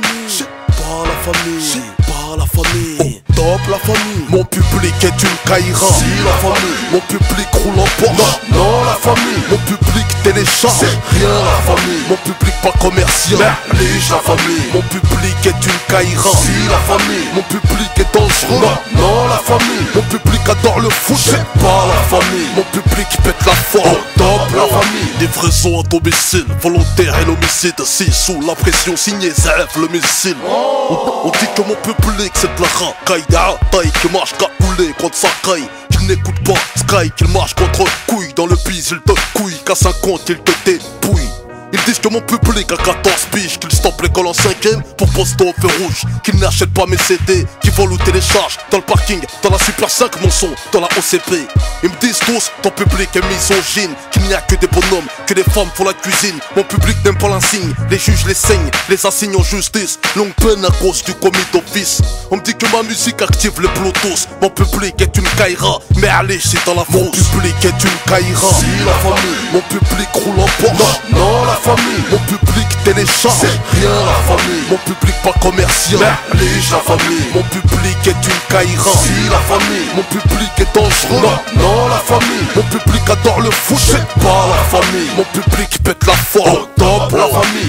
famille. C'est pas la famille. C'est pas la famille. Top la famille. Mon public est une caïra. Si la famille. Mon public roule en Porsche. Non, non la famille. Mon public télécharge. C'est rien la famille. Mon public pas commercial. Merlige la famille. Mon public est une caïra. Si la famille. Mon public est dangereux. Non, non la famille. Mon public adore le foot. C'est pas la famille. Mon public pète la forme. Au top la famille. Livraison à domicile, volontaire et l'homicide. Si sous la pression, signé Zef le missile. On, dit que mon public c'est de la racaille. Taille qui marche cagoulé contre sa caille. Qu'il n'écoute pas Sky, qu'il marche contre couille. Dans le bise, il te couille. Qu'à 50, il te dépouille. Ils disent que mon public a 14 piges, qu'ils stoppent l'école en 5ème pour poster au feu rouge, qu'ils n'achètent pas mes CD, qu'ils volent ou téléchargent dans le parking, dans la Super 5 mon son, dans la OCP. Ils me disent tous, ton public est misogyne, qu'il n'y a que des bonhommes, que des femmes font la cuisine. Mon public n'aime pas l'insigne, les juges les saignent, les assignent en justice. Longue peine à cause du commis d'office. On me dit que ma musique active le Bluetooth. Mon public est une caïra, mais allez, c'est dans la Mon public est une caïra. Si la famille. Mon public roule en Porsche. Non, non la famille. Mon public télécharge. C'est rien la famille. Mon public pas commercial. Merlige la famille. Mon public est une caïra. Si la famille. Mon public est dangereux. Non, non la famille. Mon public adore le foot. C'est pas la famille. Mon public pète la forme.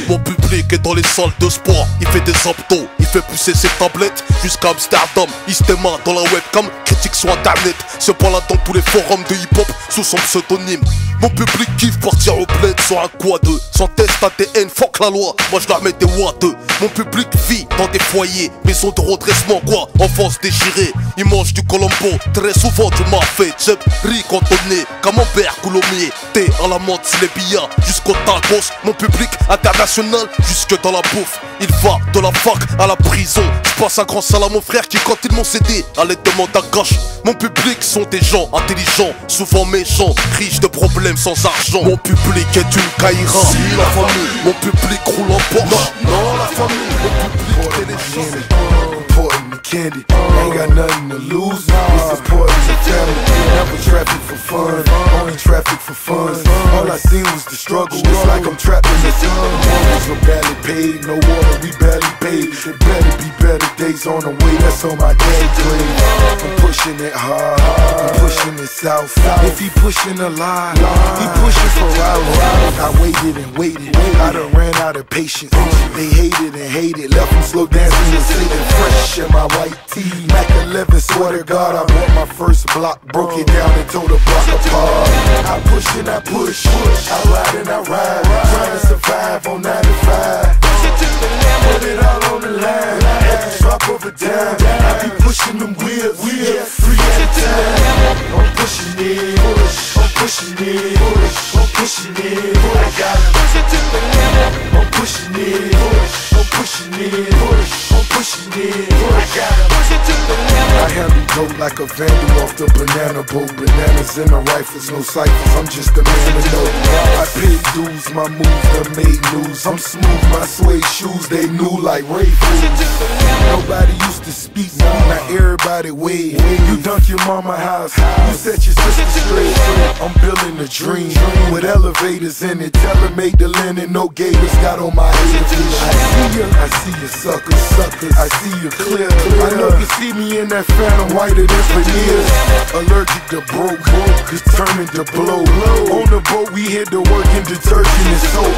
Mon public est dans les salles de sport. Il fait des abdos. Il fait pousser ses tablettes jusqu'à Amsterdam. Il se démarre dans la webcam. Critique sur internet. Se là dans tous les forums de hip-hop sous son pseudonyme. Mon public kiffe partir au bled sur un quad. Sans test ADN, fuck la loi. Moi je la mets des watts. Mon public vit dans des foyers. Maison de redressement, quoi. Enfance déchirée. Il mange du colombo. Très souvent du mafé. Jeb, riz cantonné. Camembert, coulommier. Thé à la menthe, les billards. Jusqu'au tacos. Mon public international. Jusque dans la bouffe. Il va de la fac à la prison. Je passe un grand sale à mon frère qui, quand ils m'ont cédé, allait demander à gauche. Mon public sont des gens intelligents, souvent méchants, riches de problèmes sans argent. Mon public est une caïra. Si la famille. Mon public roule en Porsche. Non, non la famille. Mon public. Important to candy. Ain't got nothing to lose. It's important to family. Never traffic for fun. Only traffic for fun. All I seen was the struggle. It's like I'm trapped paid. No water, we barely paid. It better be better days on the way. That's on my dad's grave. I'm pushing it hard. I'm pushing it south. If he pushing a lie, he pushing for hours. I waited and waited. I done ran out of patience. They hated and hated. Left them slow dancing and singing fresh in my white tee. Mac 11, swear to God, I bought my first block. Broke it down and tore the block apart. I push and I push. I ride and I ride. Trying to survive on 95. Put it all on the line. Every drop of a dime. I be pushing them wheels. wheels three at a time. I'm pushing it. Push. I'm pushing it. Like a vandal off the banana boat. Bananas in the rifles, no ciphers. I'm just a man to know. I paid dues, my moves that made news. I'm smooth, my suede shoes, they new like Ray. Nobody used to speak You dunk your mama house, you set your sister straight. I'm building a dream with elevators in it. Tell her make the linen, no gators. Got on my head. I see you, I see ya, suckers, suckers. I see you clear. I know you see me in that phantom whiter than veneers. Allergic to broke, broke, determined to blow. On the boat, we hit the work in detergent and soap.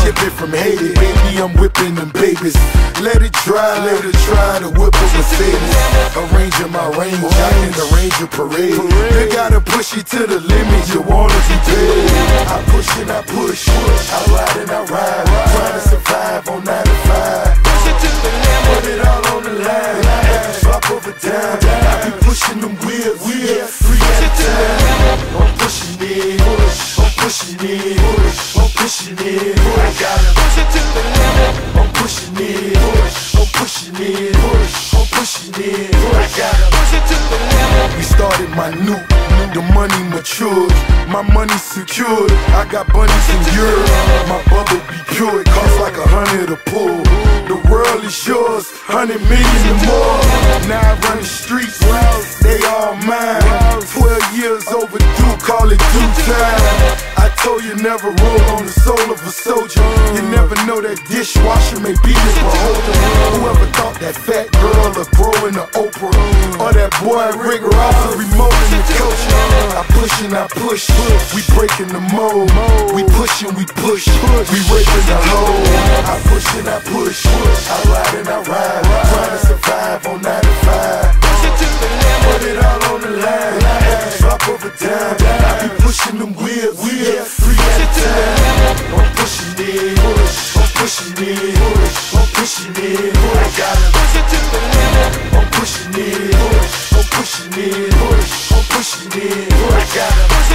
Shipping from Haiti, baby, I'm whipping them babies. Let it dry, let it try to whip a Mercedes. Arranging my range, I can arrange a parade. They gotta push you to the limit, you wanna be paid. I push and I push, I ride and I ride. Money secured. I got bunnies in Europe. My bubble be pure, it costs like a hundred a pull. The world is yours, hundred million or more. Now I run the streets, they all mine. Twelve years overdue, call it due time. I told you never roll on the soul of a soldier. You never know that dishwasher may be his beholder. Whoever thought that fat girl would grow into Oprah? Or that boy Rick Ross a remote in the culture? I push and I push, we breaking the mold. We push and we push, we raping the hole. I push and I push, I ride and I ride, trying to survive on 95. Put it all on the line, drop of a dime. I be pushing them wheels, yeah, three at a time. I'm pushing it, I'm pushing it, I'm pushing it. I gotta push it to the limit. I'm pushing it, I'm pushing it, pushing it. I got